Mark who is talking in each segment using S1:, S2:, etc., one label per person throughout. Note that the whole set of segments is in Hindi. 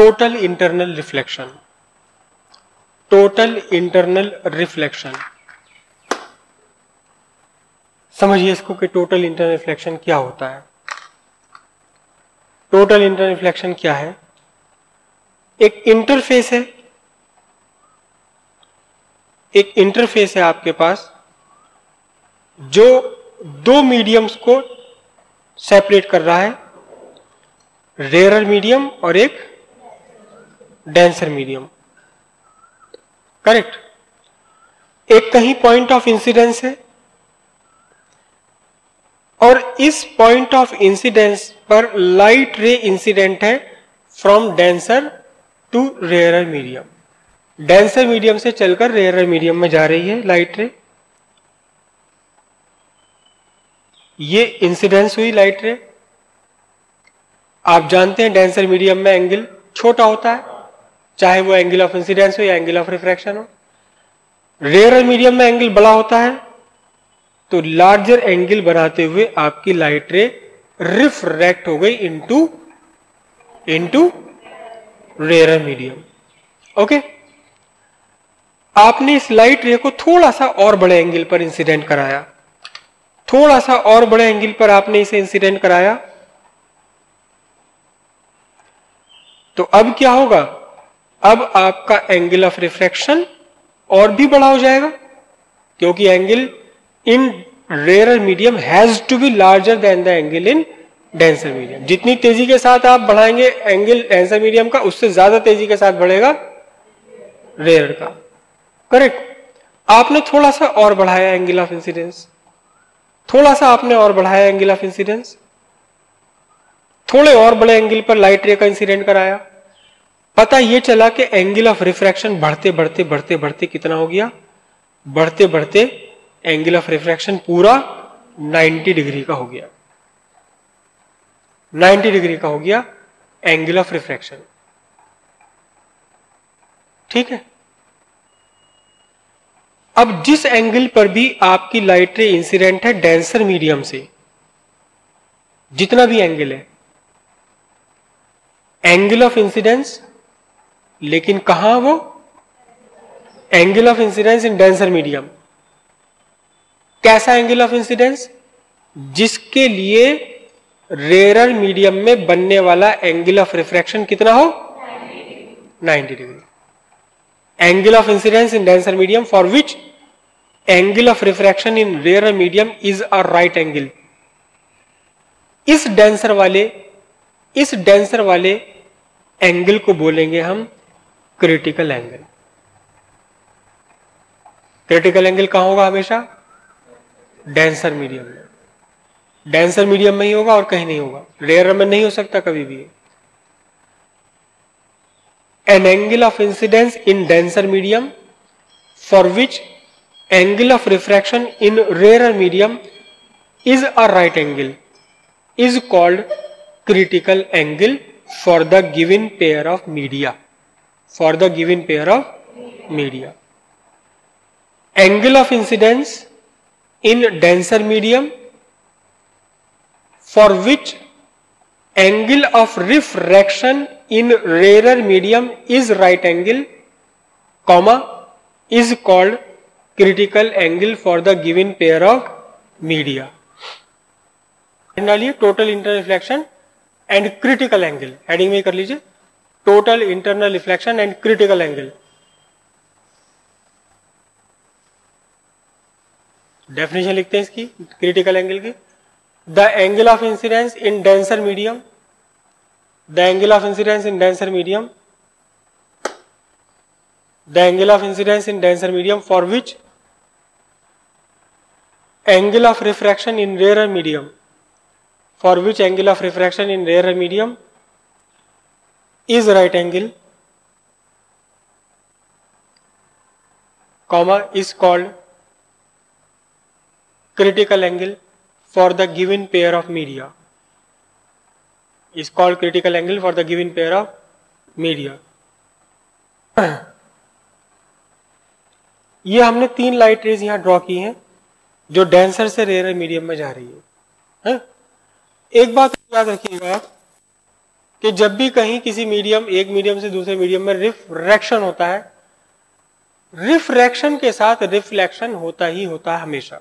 S1: Total internal reflection total internal reflection समझिए इसको कि टोटल इंटरनल रिफ्लेक्शन क्या होता है टोटल इंटरनल रिफ्लेक्शन क्या है एक इंटरफेस है एक इंटरफेस है आपके पास जो दो मीडियम्स को सेपरेट कर रहा है रेयर मीडियम और एक डेंसर मीडियम करेक्ट एक कहीं पॉइंट ऑफ इंसिडेंस है और इस पॉइंट ऑफ इंसिडेंस पर लाइट रे इंसिडेंट है from denser to rare medium denser medium से चलकर रेयर मीडियम में जा रही है लाइट रे ये इंसिडेंस हुई लाइट रे आप जानते हैं डेंसर मीडियम में एंगल छोटा होता है चाहे वो एंगल ऑफ इंसिडेंस हो या एंगल ऑफ रिफ्रैक्शन हो रेयर और मीडियम में एंगल बड़ा होता है तो लार्जर एंगल बनाते हुए आपकी लाइट रे रिफ्रैक्ट हो गई into into rarer medium okay आपने इस लाइट रे को थोड़ा सा और बड़े एंगल पर इंसिडेंट कराया थोड़ा सा और बड़े एंगल पर आपने इसे इंसिडेंट कराया तो अब क्या होगा अब आपका एंगल ऑफ रिफ्रैक्शन और भी बड़ा हो जाएगा क्योंकि angle in rare medium has to be larger than the angle in denser medium जितनी तेजी के साथ आप बढ़ाएंगे एंगल डेंसर मीडियम का उससे ज्यादा तेजी के साथ बढ़ेगा रेयर का करेक्ट आपने थोड़ा सा और बढ़ाया एंगल ऑफ इंसिडेंस थोड़ा सा आपने और बढ़ाया एंगल ऑफ इंसिडेंस थोड़े और बड़े एंगल पर लाइट रे का इंसिडेंट कराया पता ये चला कि एंगल ऑफ रिफ्रैक्शन बढ़ते बढ़ते बढ़ते बढ़ते कितना हो गया बढ़ते बढ़ते एंगल ऑफ रिफ्रैक्शन पूरा 90 डिग्री का हो गया 90 डिग्री का हो गया एंगल ऑफ रिफ्रैक्शन ठीक है अब जिस एंगल पर भी आपकी लाइट रे इंसिडेंट है डेंसर मीडियम से जितना भी एंगल है एंगल ऑफ इंसिडेंस लेकिन कहा वो angle of incidence in denser medium कैसा एंगल ऑफ इंसिडेंस जिसके लिए रेरर मीडियम में बनने वाला एंगल ऑफ रिफ्रैक्शन कितना हो 90 degree angle of incidence in denser medium for which angle of refraction in rare medium is a right angle इस डेंसर वाले इस डेंसर वाले एंगल को बोलेंगे हम क्रिटिकल एंगल क्रिटिकल एंगल कहा होगा हमेशा डेंसर मीडियम में डेंसर मीडियम में ही होगा और कहीं नहीं होगा रेयर में नहीं हो सकता कभी भी an angle of incidence in denser medium for which angle of refraction in rare medium is a right angle is called critical angle for the given pair of media for the given pair of media angle of incidence in denser medium for which angle of refraction in rarer medium is right angle comma is called critical angle for the given pair of media total inter reflection and critical angle heading में कर लीजिए total internal reflection and critical angle definition लिखते हैं इसकी क्रिटिकल एंगल की the angle of incidence in denser medium the angle of incidence in denser medium the angle of incidence in denser medium for which angle of refraction in rare medium for which angle of refraction in rare medium is right angle comma is called critical angle for the given pair of media is called critical angle for the given pair of media ये हमने तीन लाइट रेज यहां ड्रॉ की हैं जो डेंसर से रेयर मीडियम में जा रही है, है? एक बात याद रखिएगा आप कि जब भी कहीं किसी मीडियम एक मीडियम से दूसरे मीडियम में रिफ्रैक्शन होता है रिफ्रैक्शन के साथ रिफ्लेक्शन होता ही होता है हमेशा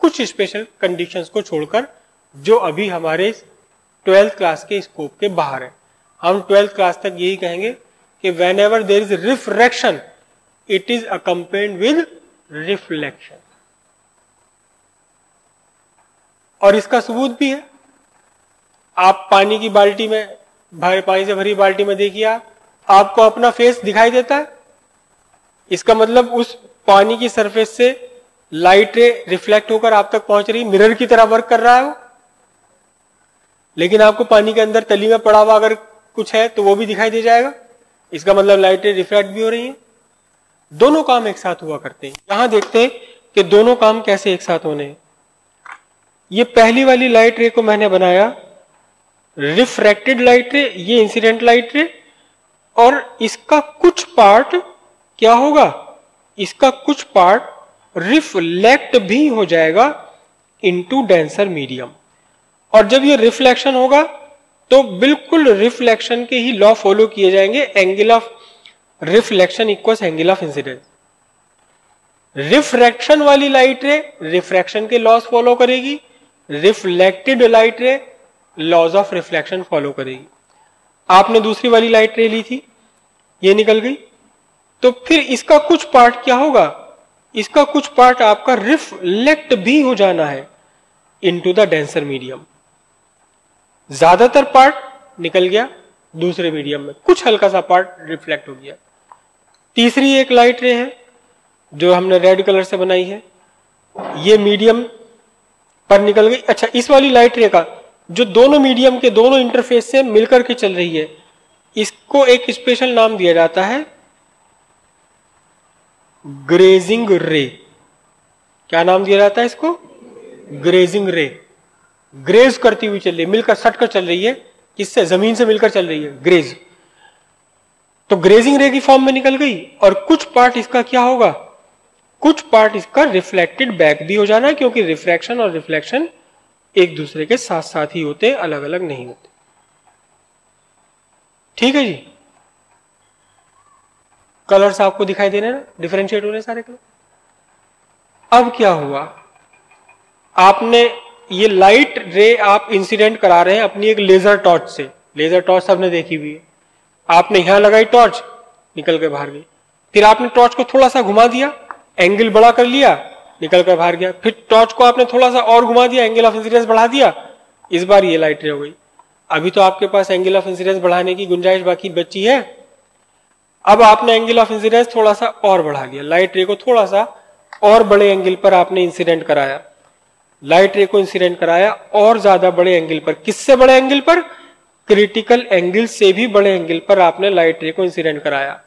S1: कुछ स्पेशल कंडीशंस को छोड़कर जो अभी हमारे ट्वेल्थ क्लास के स्कोप के बाहर है हम ट्वेल्थ क्लास तक यही कहेंगे कि whenever there is refraction it is accompanied with reflection और इसका सबूत भी है आप पानी की बाल्टी में भारी पानी से भरी बाल्टी में देखिए आप आपको अपना फेस दिखाई देता है इसका मतलब उस पानी की सरफेस से लाइट रे रिफ्लेक्ट होकर आप तक पहुंच रही मिरर की तरह वर्क कर रहा है वो लेकिन आपको पानी के अंदर तली में पड़ा हुआ अगर कुछ है तो वो भी दिखाई दे जाएगा इसका मतलब लाइट रे रिफ्लेक्ट भी हो रही है दोनों काम एक साथ हुआ करते हैं यहां देखते हैं कि दोनों काम कैसे एक साथ होने ये पहली वाली लाइट रे को मैंने बनाया रिफ्रैक्टेड लाइट रे ये इंसिडेंट लाइट रे और इसका कुछ पार्ट क्या होगा इसका कुछ पार्ट रिफ्लेक्ट भी हो जाएगा इनटू डेंसर मीडियम और जब ये रिफ्लेक्शन होगा तो बिल्कुल रिफ्लेक्शन के ही लॉ फॉलो किए जाएंगे angle of reflection equals angle of incidence refraction वाली लाइट रे रिफ्रैक्शन के लॉस फॉलो करेगी reflected light ray laws of reflection follow करेगी आपने दूसरी वाली लाइट रे ली थी ये निकल गई तो फिर इसका कुछ पार्ट क्या होगा इसका कुछ पार्ट आपका रिफ्लेक्ट भी हो जाना है इनटू द डेंसर मीडियम ज्यादातर पार्ट निकल गया दूसरे मीडियम में कुछ हल्का सा पार्ट रिफ्लेक्ट हो गया तीसरी एक लाइट रे है जो हमने रेड कलर से बनाई है ये मीडियम पर निकल गई अच्छा इस वाली लाइट रे का जो दोनों मीडियम के दोनों इंटरफेस से मिलकर के चल रही है इसको एक स्पेशल नाम दिया जाता है ग्रेजिंग रे क्या नाम दिया जाता है इसको ग्रेजिंग रे ग्रेज करती हुई चल रही है मिलकर सटकर चल रही है किससे जमीन से मिलकर चल रही है ग्रेज तो ग्रेजिंग रे की फॉर्म में निकल गई और कुछ पार्ट इसका क्या होगा कुछ पार्ट इसका रिफ्लेक्टेड बैक भी हो जाना है क्योंकि रिफ्लेक्शन और रिफ्लेक्शन एक दूसरे के साथ साथ ही होते अलग अलग नहीं होते ठीक है जी कलर्स आपको दिखाई दे रहे ना डिफ्रेंशिएट हो रहे सारे कलर अब क्या हुआ आपने ये लाइट रे आप इंसिडेंट करा रहे हैं अपनी एक लेजर टॉर्च से लेजर टॉर्च सबने देखी हुई है आपने यहां लगाई टॉर्च निकल के बाहर गई फिर आपने टॉर्च को थोड़ा सा घुमा दिया एंगल बड़ा कर लिया निकल कर बाहर गया फिर टॉर्च को आपने थोड़ा सा और घुमा दिया एंगल ऑफ इंसिडेंस बढ़ा दिया इस बार ये लाइट रे हो गई अभी तो आपके पास एंगल ऑफ इंसिडेंस बढ़ाने की गुंजाइश बाकी बची है अब आपने एंगल ऑफ इंसिडेंस थोड़ा सा और बढ़ा दिया लाइट रे को थोड़ा सा और बड़े एंगल पर आपने इंसिडेंट कराया लाइट रे को इंसिडेंट कराया और ज्यादा बड़े एंगल पर किससे बड़े एंगल पर क्रिटिकल एंगल से भी बड़े एंगल पर आपने लाइट रे को इंसिडेंट कराया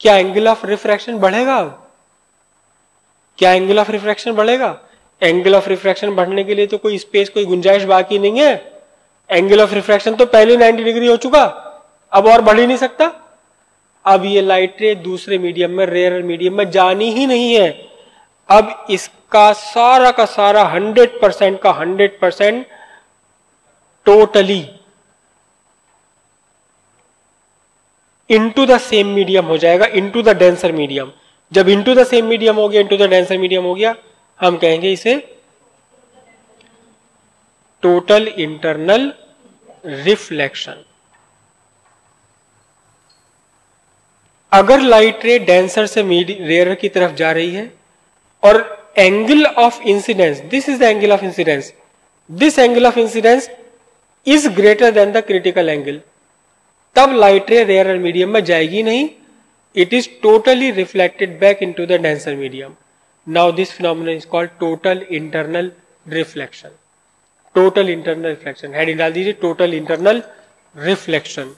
S1: क्या एंगल ऑफ रिफ्रैक्शन बढ़ेगा क्या एंगल ऑफ रिफ्रैक्शन बढ़ेगा एंगल ऑफ रिफ्रैक्शन बढ़ने के लिए तो कोई स्पेस कोई गुंजाइश बाकी नहीं है एंगल ऑफ रिफ्रैक्शन तो पहले 90 डिग्री हो चुका अब और बढ़ ही नहीं सकता अब ये लाइट रे दूसरे मीडियम में रेयर मीडियम में जानी ही नहीं है अब इसका सारा का सारा 100 परसेंट का 100 percent totally into the same medium हो जाएगा इनटू द डेंसर मीडियम जब इंटू द सेम मीडियम हो गया इंटू द डेंसर मीडियम हो गया हम कहेंगे इसे टोटल इंटरनल रिफ्लेक्शन अगर लाइट रे डेंसर से रेयर की तरफ जा रही है और angle of incidence this is the angle of incidence this angle of incidence is greater than the critical angle तब लाइट रे रेयर मीडियम में जाएगी नहीं it is totally reflected back into the denser medium. Now this phenomenon is called total internal reflection. Total internal reflection. Heading डाल दीजिए total internal reflection.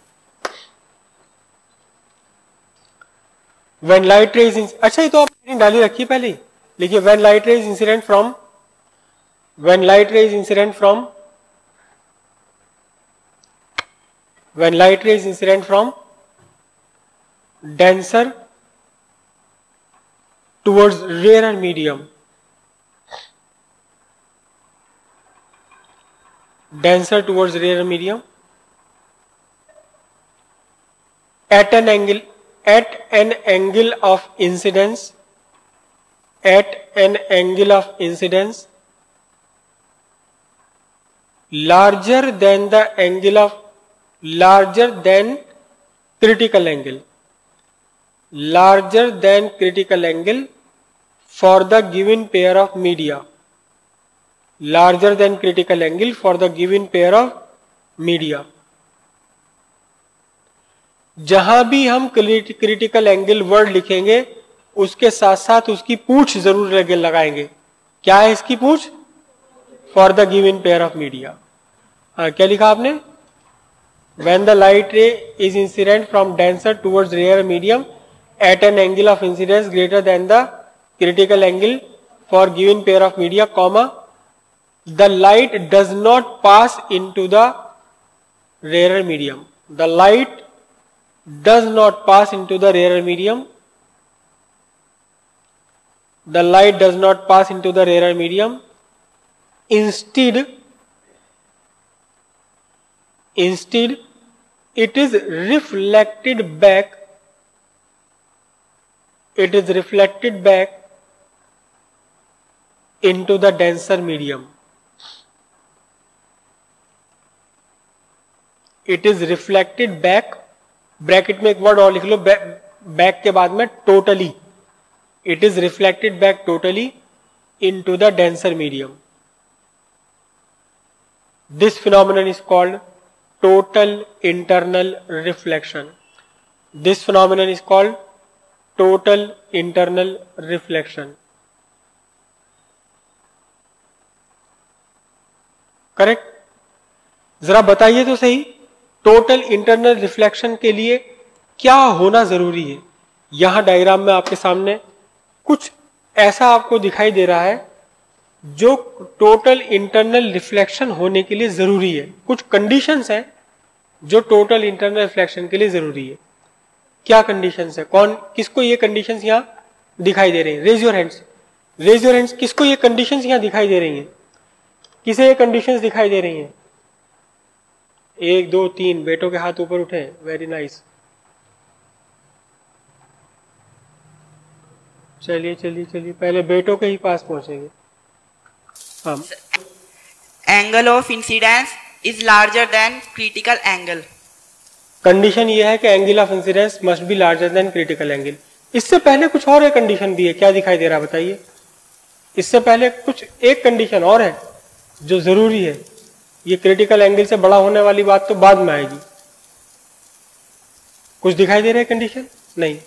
S1: When light rays अच्छा ये तो आप हेडिंग डाली रखी पहले लिखिए when light rays incident from when light rays incident from when light rays incident from denser towards rare and medium. Denser towards rare and medium. At an angle at an angle of incidence at an angle of incidence larger than the angle of larger than critical angle larger than critical angle for the given pair of media larger than critical angle for the given pair of media जहां भी हम क्रिटिकल एंगल वर्ड लिखेंगे उसके साथ साथ उसकी पूछ जरूर लगाएंगे क्या है इसकी पूछ for the given pair of media हाँ क्या लिखा आपने when the light ray is incident from denser towards rare medium at an angle of incidence greater than the critical angle for given pair of media comma the light does not pass into the rarer medium the light does not pass into the rarer medium the light does not pass into the rarer medium instead instead it is reflected back it is reflected back into the denser medium. It is reflected back, bracket में एक word और लिख लो back के बाद में totally. It is reflected back totally into the denser medium. This phenomenon is called total internal reflection. This phenomenon is called total internal reflection correct जरा बताइए तो सही टोटल इंटरनल रिफ्लेक्शन के लिए क्या होना जरूरी है यहां डायग्राम में आपके सामने कुछ ऐसा आपको दिखाई दे रहा है जो टोटल इंटरनल रिफ्लेक्शन होने के लिए जरूरी है कुछ कंडीशंस हैं जो टोटल इंटरनल रिफ्लेक्शन के लिए जरूरी है क्या कंडीशन है कौन किसको ये कंडीशन यहाँ दिखाई दे रही है raise your hands raise your hands किसको ये कंडीशन यहाँ दिखाई दे रही हैं किसे ये कंडीशन दिखाई दे रही हैं एक दो तीन बेटों के हाथ ऊपर उठे वेरी नाइस चलिए चलिए चलिए पहले बेटों के ही पास पहुंचेंगे हम
S2: angle of incidence is larger than critical angle
S1: condition ये है कि angle of incidence must be larger than critical angle इससे पहले कुछ और एक कंडीशन भी है क्या दिखाई दे रहा है बताइए इससे पहले कुछ एक कंडीशन और है जो जरूरी है ये क्रिटिकल एंगल से बड़ा होने वाली बात तो बाद में आएगी कुछ दिखाई दे रही है कंडीशन नहीं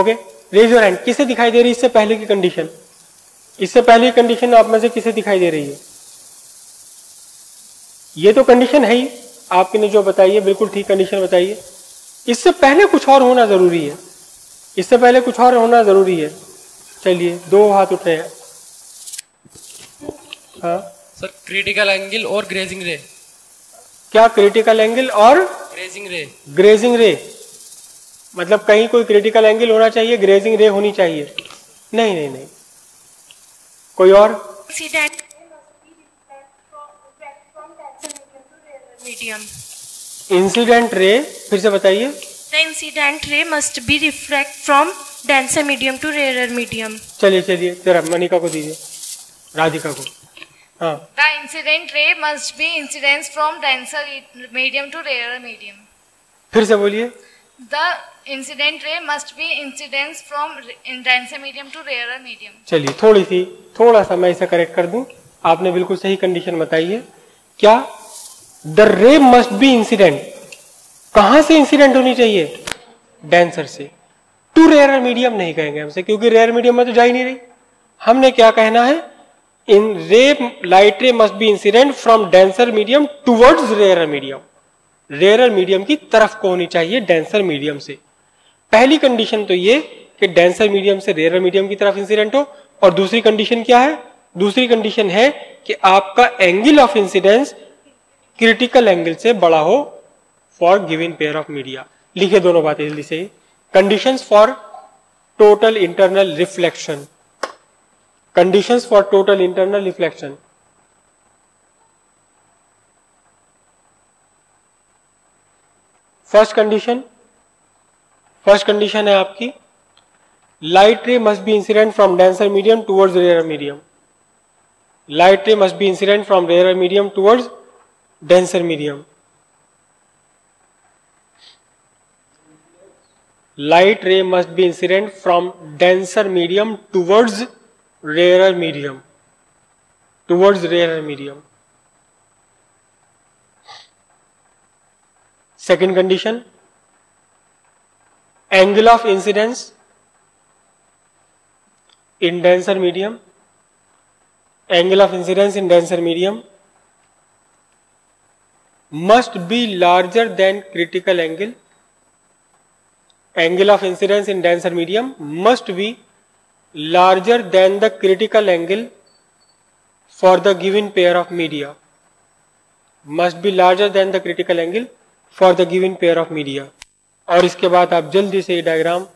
S1: ओके रेज योर हैंड किसे दिखाई दे रही है इससे पहले की कंडीशन इससे पहले की कंडीशन आप में से किसे दिखाई दे रही है ये तो कंडीशन है ही आपने जो बताई है बिल्कुल ठीक कंडीशन बताई है इससे पहले कुछ और होना ज़रूरी है इससे पहले कुछ और होना ज़रूरी है चलिए दो हाथ उठे हैं हाँ
S3: सर क्रिटिकल एंगल और ग्रेजिंग रे
S1: क्या क्रिटिकल एंगल और
S3: ग्रेजिंग रे
S1: ग्रेजिंग रे मतलब कहीं कोई क्रिटिकल एंगल होना चाहिए ग्रेजिंग रे होनी चाहिए नहीं नहीं नहीं कोई और मीडियम इंसिडेंट रे फिर से बताइए
S4: the incident ray must be refract from denser medium to rare medium
S1: चलिए चलिए जरा मनिका को दीजिए राधिका को
S5: the incident ray must be incidence from denser medium to rare medium
S1: फिर से बोलिए
S5: the incident ray must be incidence from denser medium to rare medium
S1: चलिए थोड़ी सी थोड़ा सा मैं इसे करेक्ट कर दूं आपने बिल्कुल सही कंडीशन बताई है क्या the ray must be incident कहां से इंसिडेंट होनी चाहिए डांसर से टू रेयर मीडियम नहीं कहेंगे हमसे क्योंकि रेयर मीडियम में तो जा ही नहीं रही हमने क्या कहना है in ray light ray must be incident from denser medium towards rare medium rare medium की तरफ को होनी चाहिए डेंसर मीडियम से पहली कंडीशन तो ये कि डेंसर मीडियम से रेयर मीडियम की तरफ इंसिडेंट हो और दूसरी कंडीशन क्या है दूसरी कंडीशन है कि आपका angle of incidence critical angle से बड़ा हो for given pair of media लिखे दोनों बातें जल्दी से condition for total internal reflection condition for total internal reflection first condition first condition है आपकी light ray must be incident from denser medium towards rare medium light ray must be incident from rare medium towards denser medium. Light ray must be incident from denser medium towards rarer medium. Second condition, angle of incidence in denser medium, must be larger than critical angle angle of incidence in denser medium must be larger than the critical angle for the given pair of media must be larger than the critical angle for the given pair of media और इसके बाद आप जल्दी से ये डायग्राम